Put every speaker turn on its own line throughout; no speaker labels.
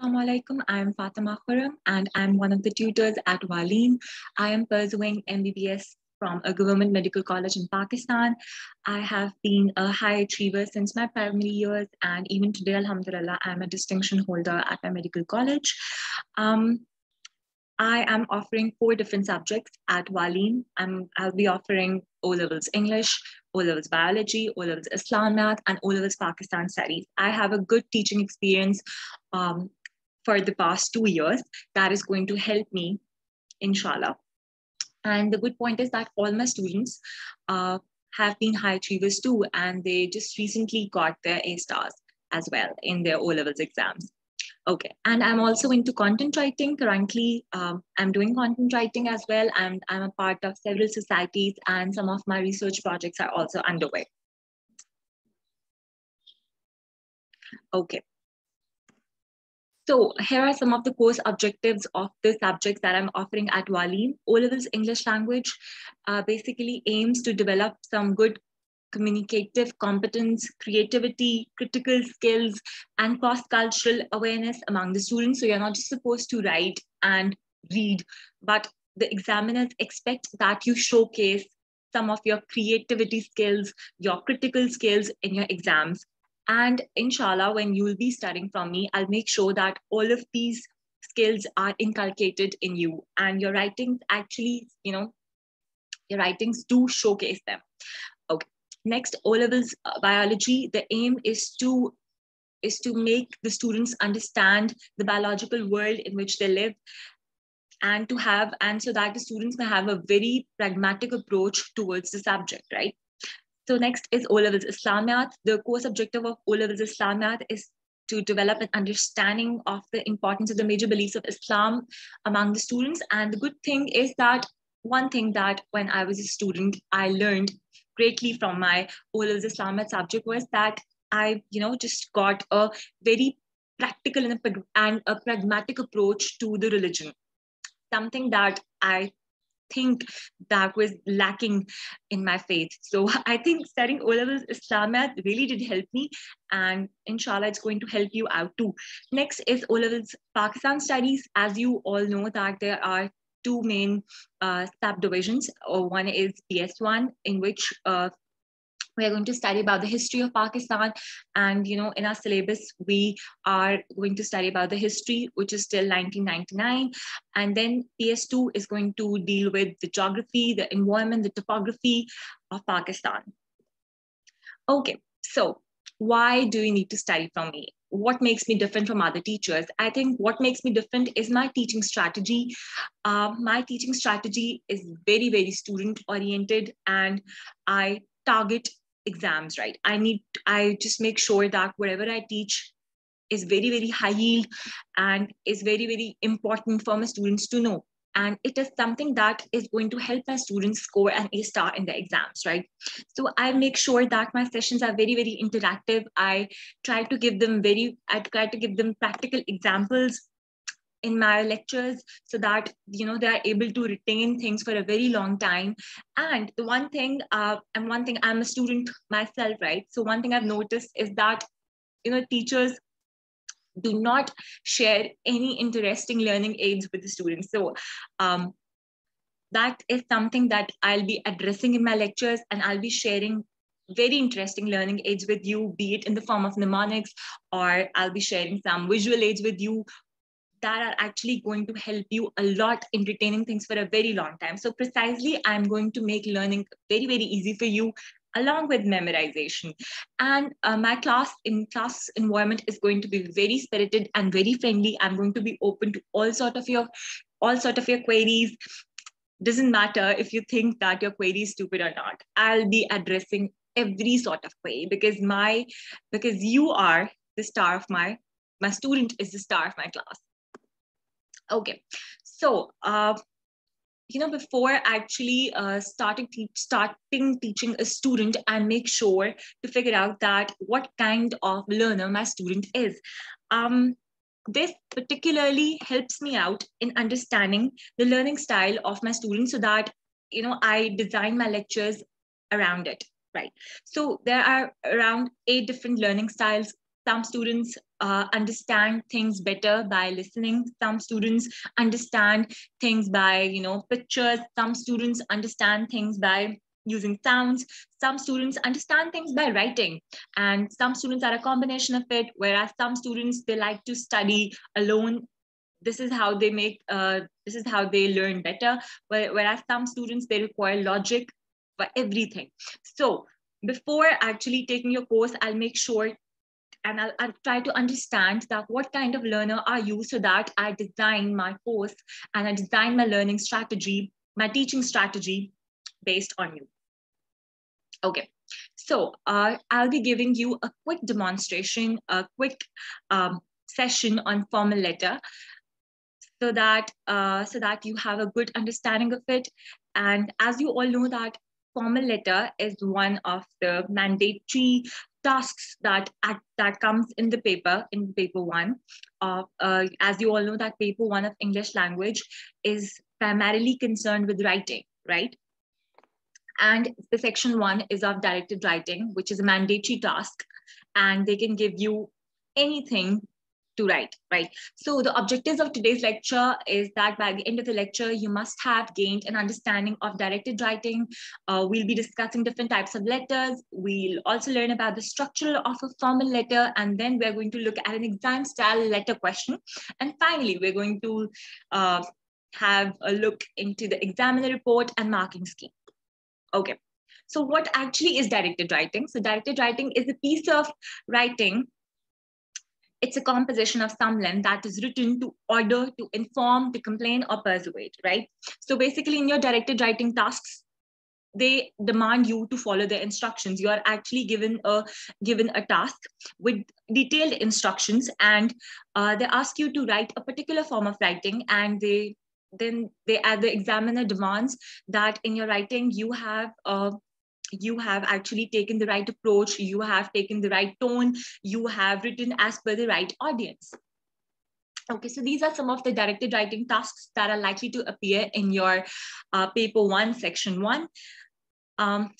Assalamu alaikum. I'm Fatima Khurrum and I'm one of the tutors at Valeem. I am pursuing MBBS from a government medical college in Pakistan. I have been a high achiever since my primary years and even today, alhamdulillah, I'm a distinction holder at my medical college. Um, I am offering four different subjects at Valeem. I'm, I'll be offering O-levels English, O-levels biology, O-levels Islamiyat, and O-levels Pakistan studies. I have a good teaching experience um, for the past two years that is going to help me, inshallah. And the good point is that all my students uh, have been high achievers too, and they just recently got their A stars as well in their O levels exams. Okay, and I'm also into content writing. Currently, um, I'm doing content writing as well, and I'm a part of several societies, and some of my research projects are also underway. Okay, so here are some of the course objectives of the subjects that I'm offering at Valeem. O-Levels English language uh, basically aims to develop some good communicative competence, creativity, critical skills, and cross-cultural awareness among the students. So you're not just supposed to write and read, but the examiners expect that you showcase some of your creativity skills, your critical skills in your exams. And inshallah, when you will be studying from me, I'll make sure that all of these skills are inculcated in you and your writings actually, you know, your writings do showcase them. Okay. Next, O levels uh, biology. The aim is to is to make the students understand the biological world in which they live and to have and so that the students may have a very pragmatic approach towards the subject right so next is O-Levels Islamiyat. The course objective of O-Levels Islamiyat is to develop an understanding of the importance of the major beliefs of Islam among the students. And the good thing is that one thing that when I was a student, I learned greatly from my O-Levels Islamiyat subject was that I, you know, just got a very practical and a, and a pragmatic approach to the religion. Something that I think that was lacking in my faith. So I think studying O levels Islamiyat really did help me, and inshallah, it's going to help you out too. Next is O levels Pakistan studies. As you all know, that there are two main uh, subdivisions. Uh, one is PS1, in which uh, we are going to study about the history of Pakistan. And, you know, in our syllabus, we are going to study about the history, which is still 1999. And then PS2 is going to deal with the geography, the environment, the topography of Pakistan. Okay, so why do you need to study from me? What makes me different from other teachers? I think what makes me different is my teaching strategy. Uh, my teaching strategy is very, very student oriented, and I target exams, right? I need, I just make sure that whatever I teach is very, very high yield and is very, very important for my students to know. And it is something that is going to help my students score an A star in the exams, right? So I make sure that my sessions are very, very interactive. I try to give them very, I try to give them practical examples in my lectures so that you know they are able to retain things for a very long time. And the one thing uh, and one thing i'm a student myself right? So one thing i've noticed is that you know teachers do not share any interesting learning aids with the students. So um, that is something that i'll be addressing in my lectures and i'll be sharing very interesting learning aids with you, be it in the form of mnemonics, or I'll be sharing some visual aids with you that are actually going to help you a lot in retaining things for a very long time. So precisely, I'm going to make learning very, very easy for you along with memorization. And uh, my class in class environment is going to be very spirited and very friendly. I'm going to be open to all sort of your all sort of your queries. Doesn't matter if you think that your query is stupid or not. I'll be addressing every sort of query because my because you are the star of my my student is the star of my class Okay, so uh, you know before actually uh, starting te- starting teaching a student, I make sure to figure out that what kind of learner my student is. Um, this particularly helps me out in understanding the learning style of my students so that you know I design my lectures around it right so there are around eight different learning styles some students uh, understand things better by listening. Some students understand things by, you know, pictures. Some students understand things by using sounds. Some students understand things by writing. And some students are a combination of it, whereas some students, they like to study alone this is how they make uh, this is how they learn better whereas some students they require logic for everything so before actually taking your course i'll make sure and I'll, I'll, try to understand that what kind of learner are you so that I design my course and I design my learning strategy, my teaching strategy based on you. Okay, so uh, I'll be giving you a quick demonstration, a quick um, session on formal letter so that, uh, so that you have a good understanding of it. And as you all know that formal letter is one of the mandatory tasks that that comes in the paper in paper one uh, uh, as you all know that paper one of english language is primarily concerned with writing right? And the section one is of directed writing which is a mandatory task and they can give you anything to write, right? So the objectives of today's lecture is that by the end of the lecture, you must have gained an understanding of directed writing. Uh, we'll be discussing different types of letters. We'll also learn about the structure of a formal letter, and then we're going to look at an exam style letter question. And finally, we're going to uh, have a look into the examiner report and marking scheme. Okay. So what actually is directed writing? So directed writing is a piece of writing it's a composition of some length that is written to order, to inform, to complain, or persuade, right? So basically, in your directed writing tasks, they demand you to follow the instructions. You are actually given a given a task with detailed instructions, and uh, they ask you to write a particular form of writing, and they then they add the examiner demands that in your writing you have a you have actually taken the right approach, you have taken the right tone, you have written as per the right audience. Okay, so these are some of the directed writing tasks that are likely to appear in your uh, paper one, section one. Um,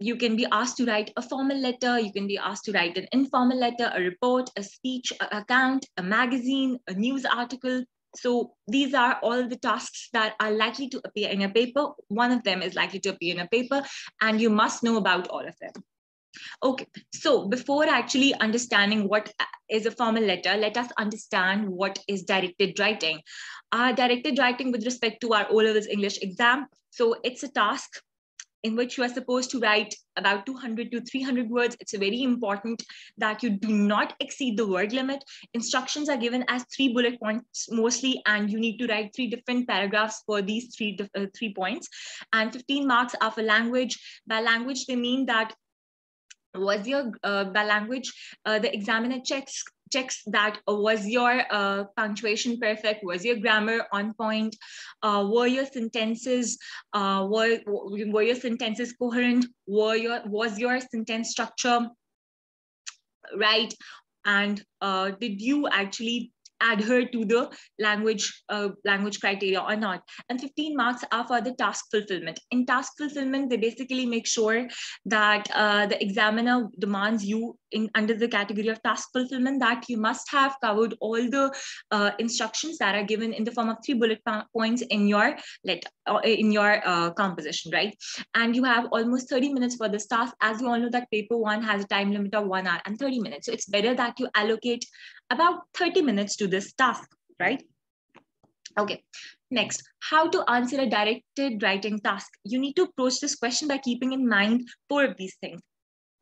you can be asked to write a formal letter, you can be asked to write an informal letter, a report, a speech, a account, a magazine, a news article, so these are all the tasks that are likely to appear in a paper. One of them is likely to appear in a paper, and you must know about all of them. Okay, so before actually understanding what is a formal letter, let us understand what is directed writing. Uh, directed writing with respect to our O-levels English exam. So it's a task in which you are supposed to write about 200 to 300 words. It's very important that you do not exceed the word limit. Instructions are given as three bullet points mostly, and you need to write three different paragraphs for these three, uh, three points. And 15 marks are for language. By language, they mean that was your uh, by language uh, the examiner checks checks that uh, was your uh, punctuation perfect? Was your grammar on point? Uh, were your sentences uh, were, were your sentences coherent? Were your was your sentence structure right? And uh, did you actually adhere to the language uh, language criteria or not. And 15 marks are for the task fulfillment. In task fulfillment they basically make sure that uh, the examiner demands you in under the category of task fulfillment that you must have covered all the uh, instructions that are given in the form of three bullet points in your letter in your uh, composition right? And you have almost 30 minutes for this task as you all know that paper one has a time limit of one hour and 30 minutes. So it's better that you allocate about 30 minutes to this task, right? Okay, next, how to answer a directed writing task. You need to approach this question by keeping in mind four of these things.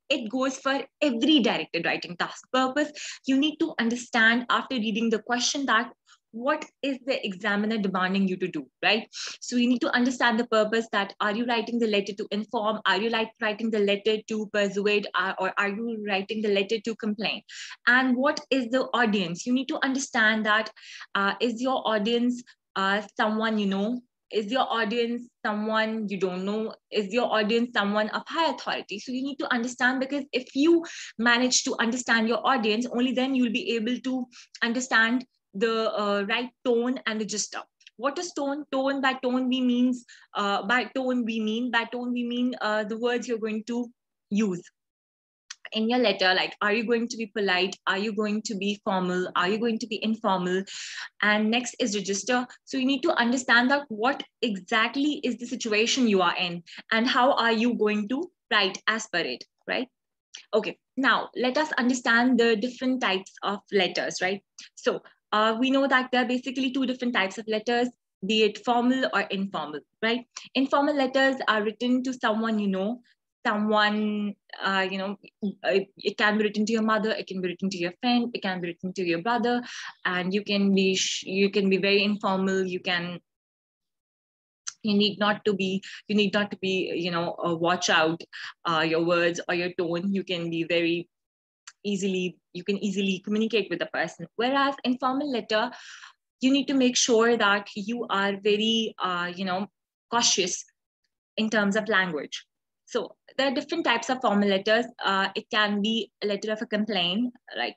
It goes for every directed writing task purpose. You need to understand after reading the question that what is the examiner demanding you to do, right? So you need to understand the purpose that are you writing the letter to inform? Are you like writing the letter to persuade or are you writing the letter to complain? And what is the audience? You need to understand that uh, is your audience uh, someone you know is your audience someone you don't know is your audience someone of high authority so you need to understand because if you manage to understand your audience only then you'll be able to understand the uh, right tone and the gist of what is tone tone by tone we means uh, by tone we mean? By tone we mean uh, the words you're going to use. In your letter like are you going to be polite? Are you going to be formal? Are you going to be informal? And next is register. So you need to understand that what exactly is the situation you are in and how are you going to write as per it right? Okay now let us understand the different types of letters right? So uh, we know that there are basically two different types of letters be it formal or informal, right? Informal letters are written to someone you know, someone, uh, you know, it, can be written to your mother, it can be written to your friend, it can be written to your brother, and you can be you can be very informal. You can you need not to be you need not to be you know watch out uh, your words or your tone. You can be very easily you can easily communicate with the person. Whereas informal letter you need to make sure that you are very, uh, you know, cautious in terms of language. So there are different types of formal letters. Uh, it can be a letter of a complaint, like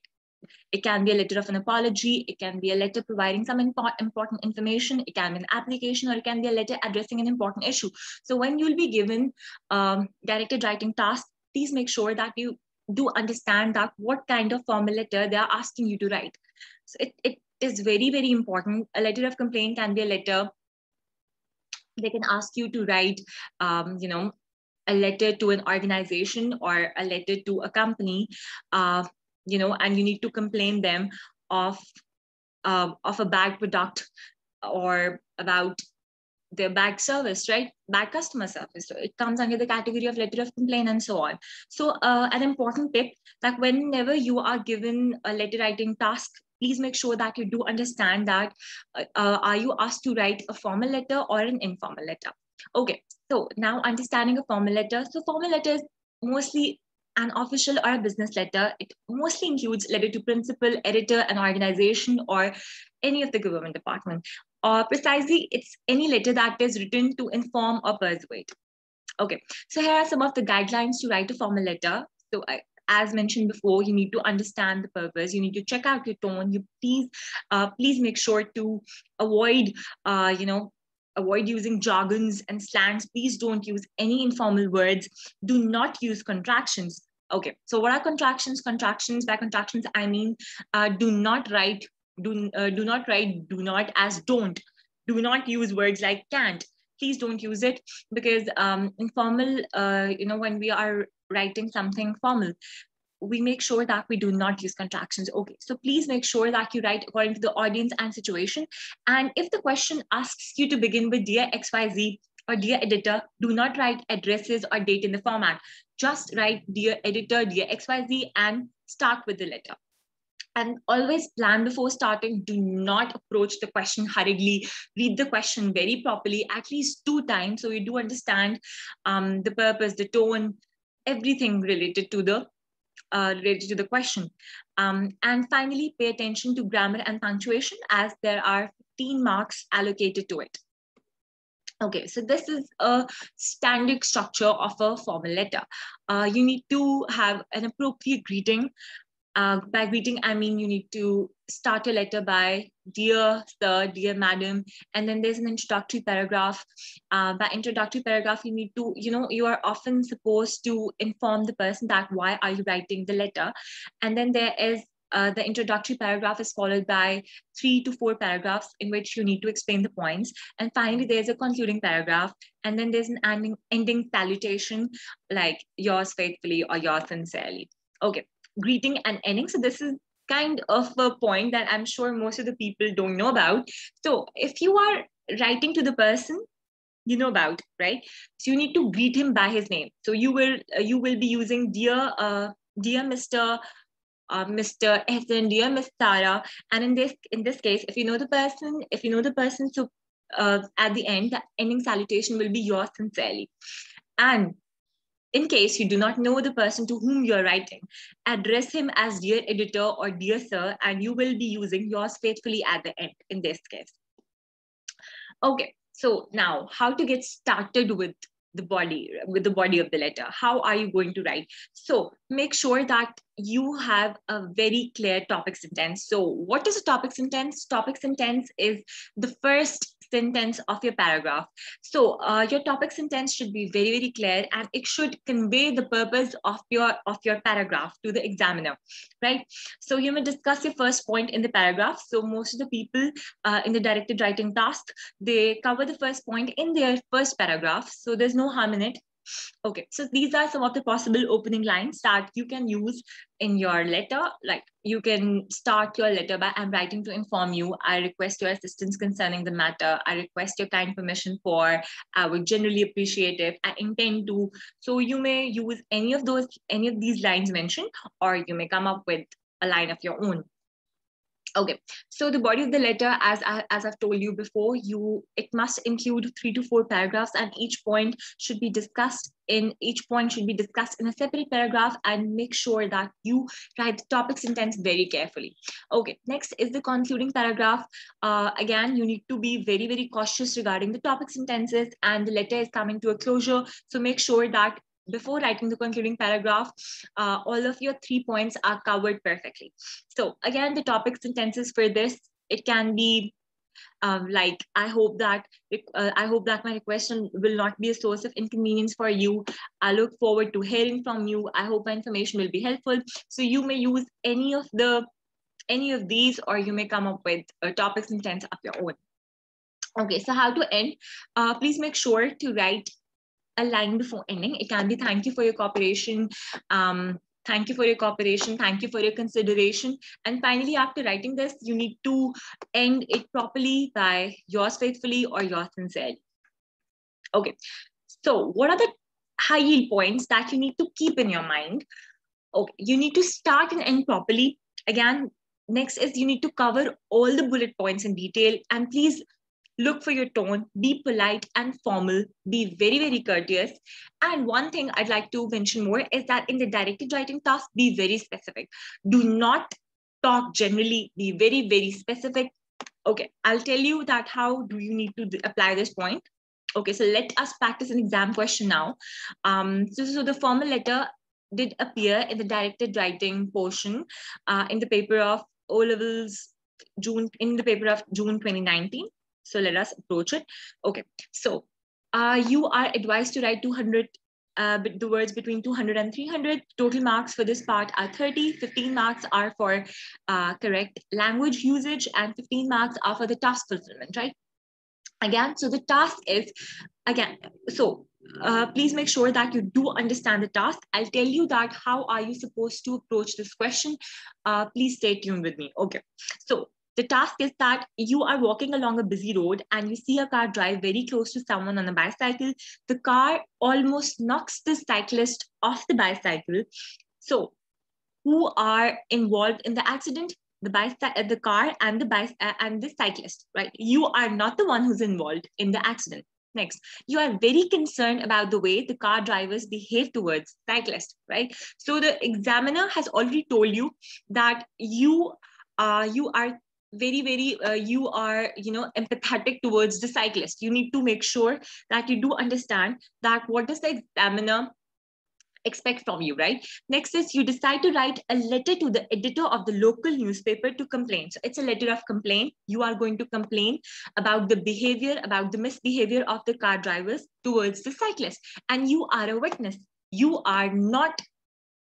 it can be a letter of an apology. It can be a letter providing some impo- important information. It can be an application or it can be a letter addressing an important issue. So when you'll be given um, directed writing tasks, please make sure that you do understand that what kind of formal letter they are asking you to write. So it, it is very, very important. A letter of complaint can be a letter. They can ask you to write, um, you know, a letter to an organization or a letter to a company, uh, you know, and you need to complain them of, uh, of a bad product or about their bad service, right? Bad customer service. So it comes under the category of letter of complaint and so on. So uh, an important tip that whenever you are given a letter writing task, please make sure that you do understand that uh, uh, are you asked to write a formal letter or an informal letter? Okay, so now understanding a formal letter. So formal letter is mostly an official or a business letter. It mostly includes letter to principal, editor, an organization, or any of the government department. Or precisely, it's any letter that is written to inform or persuade. Okay, so here are some of the guidelines to write a formal letter. So I, as mentioned before, you need to understand the purpose. You need to check out your tone. You please, uh, please make sure to avoid, uh, you know, avoid using jargons and slangs. Please don't use any informal words. Do not use contractions. Okay, so what are contractions? Contractions, by contractions, I mean, uh, do not write, do, uh, do not write, do not as don't. Do not use words like can't please don't use it because um, informal, uh, you know, when we are writing something formal, we make sure that we do not use contractions. Okay, so please make sure that you write according to the audience and situation. And if the question asks you to begin with dear XYZ or dear editor, do not write addresses or date in the format. Just write dear editor, dear XYZ and start with the letter and always plan before starting. Do not approach the question hurriedly. Read the question very properly, at least two times, so you do understand um, the purpose, the tone, everything related to the uh, related to the question. Um, and finally, pay attention to grammar and punctuation as there are 15 marks allocated to it. Okay, so this is a standard structure of a formal letter. Uh, you need to have an appropriate greeting uh, by greeting, I mean you need to start a letter by dear sir, dear madam, and then there's an introductory paragraph. Uh, by introductory paragraph, you need to, you know, you are often supposed to inform the person that why are you writing the letter, and then there is uh, the introductory paragraph is followed by three to four paragraphs in which you need to explain the points. And finally, there's a concluding paragraph. And then there's an ending, ending salutation like yours faithfully or yours sincerely. Okay, greeting and ending. So this is kind of a point that I'm sure most of the people don't know about. So if you are writing to the person, you know about right so you need to greet him by his name so you will uh, you will be using dear uh, dear mr uh, Mr. Ehsan, dear Miss Tara, and in this in this case, if you know the person, if you know the person, so uh, at the end, the ending salutation will be yours sincerely. And in case you do not know the person to whom you're writing, address him as dear editor or dear sir, and you will be using yours faithfully at the end in this case. Okay, so now how to get started with the body with the body of the letter? How are you going to write? So make sure that you have a very clear topic sentence so what is a topic sentence topic sentence is the first sentence of your paragraph. So uh, your topic sentence should be very, very clear and it should convey the purpose of your, of your paragraph to the examiner, right? So you may discuss your first point in the paragraph. So most of the people uh, in the directed writing task, they cover the first point in their first paragraph. So there's no harm in it. Okay, so these are some of the possible opening lines that you can use in your letter. Like you can start your letter by I'm writing to inform you. I request your assistance concerning the matter. I request your kind permission for, I would generally appreciate it. I intend to. So you may use any of those, any of these lines mentioned, or you may come up with a line of your own. Okay, so the body of the letter, as, I, as I've told you before, you it must include three to four paragraphs and each point should be discussed in each point should be discussed in a separate paragraph and make sure that you write the topic sentence very carefully. Okay, next is the concluding paragraph. Uh, again, you need to be very, very cautious regarding the topic sentences and the letter is coming to a closure. So make sure that before writing the concluding paragraph, uh, all of your three points are covered perfectly. So again, the topic sentences for this, it can be um, like I hope that uh, I hope that my request will not be a source of inconvenience for you. I look forward to hearing from you. I hope my information will be helpful. So you may use any of the any of these, or you may come up with a topic sentence of your own. Okay, so how to end? Uh, please make sure to write a line before ending. It can be thank you for your cooperation. Um, thank you for your cooperation. Thank you for your consideration. And finally, after writing this, you need to end it properly by yours faithfully or yours sincerely. Okay, so what are the high yield points that you need to keep in your mind? Okay, you need to start and end properly. Again, next is you need to cover all the bullet points in detail and please look for your tone, be polite and formal, be very, very courteous. And one thing I'd like to mention more is that in the directed writing task, be very specific. Do not talk generally, be very, very specific. Okay, I'll tell you that how do you need to apply this point. Okay, so let us practice an exam question now. Um, so, so the formal letter did appear in the directed writing portion uh, in the paper of O levels June in the paper of June 2019. So let us approach it. Okay, so uh, you are advised to write 200 uh, the words between 200 and 300. Total marks for this part are 30. 15 marks are for uh, correct language usage and 15 marks are for the task fulfillment, right? Again, so the task is, again, so uh, please make sure that you do understand the task. I'll tell you that how are you supposed to approach this question. Uh, please stay tuned with me. Okay, so the task is that you are walking along a busy road and you see a car drive very close to someone on a bicycle. The car almost knocks the cyclist off the bicycle. So, who are involved in the accident? The bicycle, the car, and the bicycle uh, and the cyclist. Right? You are not the one who's involved in the accident. Next, you are very concerned about the way the car drivers behave towards cyclists, right? So the examiner has already told you that you uh, you are very very uh, you are you know empathetic towards the cyclist. You need to make sure that you do understand that what does the examiner expect from you right? Next is you decide to write a letter to the editor of the local newspaper to complain. So it's a letter of complaint. You are going to complain about the behavior about the misbehavior of the car drivers towards the cyclist. And you are a witness. You are not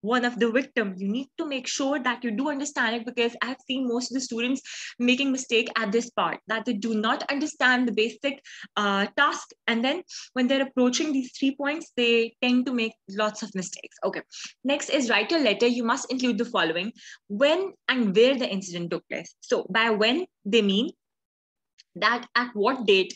one of the victim. You need to make sure that you do understand it because i've seen most of the students making mistake at this part that they do not understand the basic uh, task. And then when they're approaching these three points they tend to make lots of mistakes. Okay. Next is write a letter. You must include the following. When and where the incident took place. So by when they mean that at what date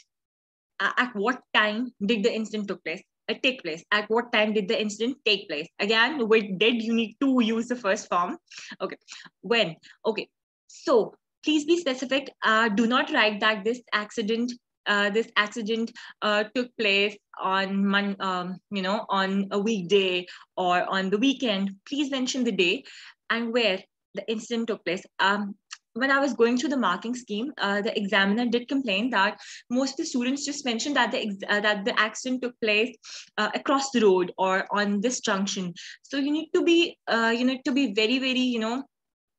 uh, at what time did the incident took place take place? At what time did the incident take place? Again, with did, you need to use the first form. Okay. When? Okay. So please be specific. Uh, do not write that this accident uh, this accident uh, took place on mon- um, you know on a weekday or on the weekend please mention the day and where the incident took place um, when I was going through the marking scheme, uh, the examiner did complain that most of the students just mentioned that the uh, that the accident took place uh, across the road or on this junction. So you need to be uh, you need to be very very you know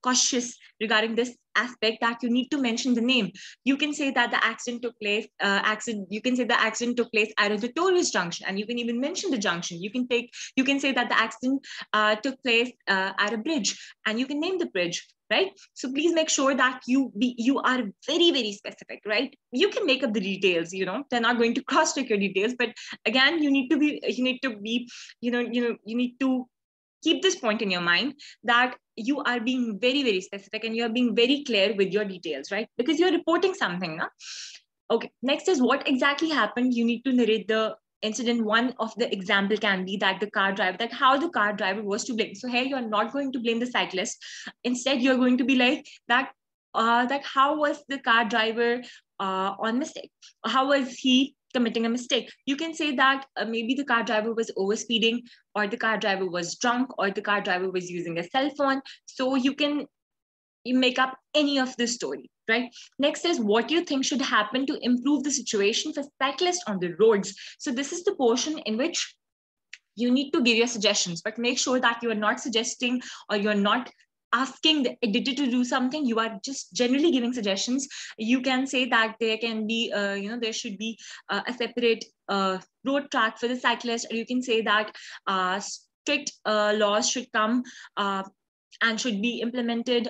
cautious regarding this aspect that you need to mention the name. You can say that the accident took place, uh, accident, you can say the accident took place at a notorious junction, and you can even mention the junction. You can take, you can say that the accident uh, took place uh, at a bridge, and you can name the bridge right so please make sure that you be you are very very specific right you can make up the details you know they're not going to cross check your details but again you need to be you need to be you know you know you need to keep this point in your mind that you are being very very specific and you're being very clear with your details right? Because you're reporting something no? okay next is what exactly happened? You need to narrate the incident. One of the example can be that the car driver that how the car driver was to blame. So here you're not going to blame the cyclist. Instead you're going to be like that uh, that how was the car driver uh, on mistake? How was he committing a mistake you can say that uh, maybe the car driver was overspeeding or the car driver was drunk or the car driver was using a cell phone so you can you make up any of the story right? Next is what you think should happen to improve the situation for cyclists on the roads. So this is the portion in which you need to give your suggestions, but make sure that you are not suggesting or you're not asking the editor to do something you are just generally giving suggestions. You can say that there can be uh, you know there should be uh, a separate uh, road track for the cyclist or you can say that uh, strict uh, laws should come uh, and should be implemented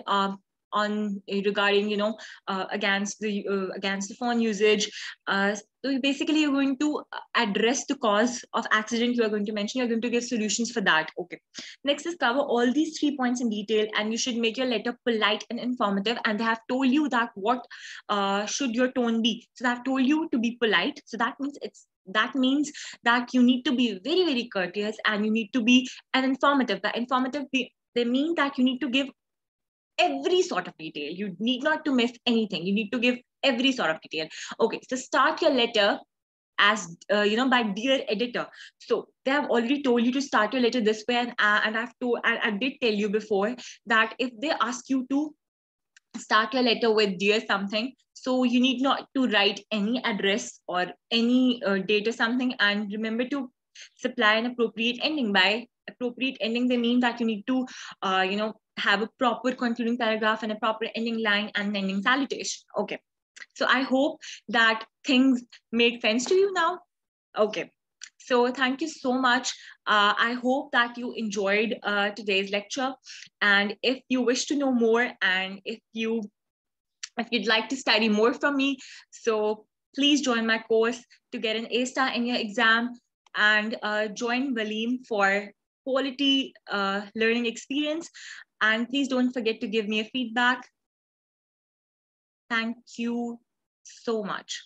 on uh, regarding you know uh, against the uh, against the phone usage. Uh, so basically you're going to address the cause of accident you are going to mention. You're going to give solutions for that. Okay. Next is cover all these three points in detail and you should make your letter polite and informative. And they have told you that what uh, should your tone be. So they have told you to be polite. So that means it's that means that you need to be very very courteous and you need to be an informative. The informative they mean that you need to give every sort of detail. You need not to miss anything. You need to give every sort of detail. Okay, so start your letter as uh, you know by dear editor so they have already told you to start your letter this way and, uh, and i've told I, I did tell you before that if they ask you to start your letter with dear something so you need not to write any address or any uh, date or something and remember to supply an appropriate ending by appropriate ending they mean that you need to uh, you know have a proper concluding paragraph and a proper ending line and ending salutation. Okay. So I hope that things made sense to you now. Okay. So thank you so much. Uh, I hope that you enjoyed uh, today's lecture. And if you wish to know more and if you if you'd like to study more from me, so please join my course to get an A star in your exam and uh, join Valeem for quality uh, learning experience. And please don't forget to give me a feedback. Thank you so much.